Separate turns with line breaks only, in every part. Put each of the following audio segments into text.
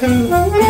Mm-hmm.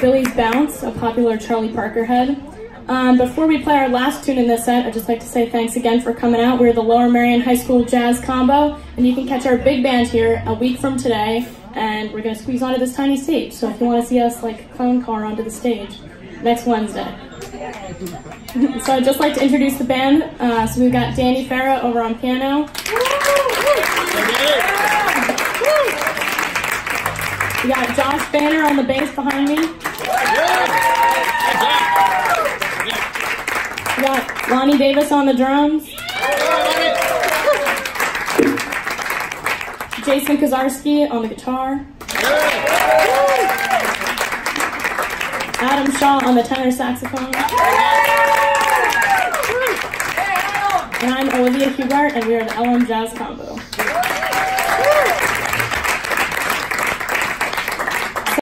Billie's Bounce, a popular Charlie Parker head. Um, before we play our last tune in this set, I'd just like to say thanks again for coming out. We're the Lower Merion High School Jazz Combo, and you can catch our big band here a week from today, and we're going to squeeze onto this tiny stage. So if you want to see us like clown car onto the stage next Wednesday. so I'd just like to introduce the band. Uh, so we've got Danny Farah over on piano. We got Josh Banner on the bass behind me. We got Lonnie Davis on the drums. Jason Kazarski on the guitar. Adam Shaw on the tenor saxophone. And I'm Olivia Hughart, and we are the LM Jazz Combo.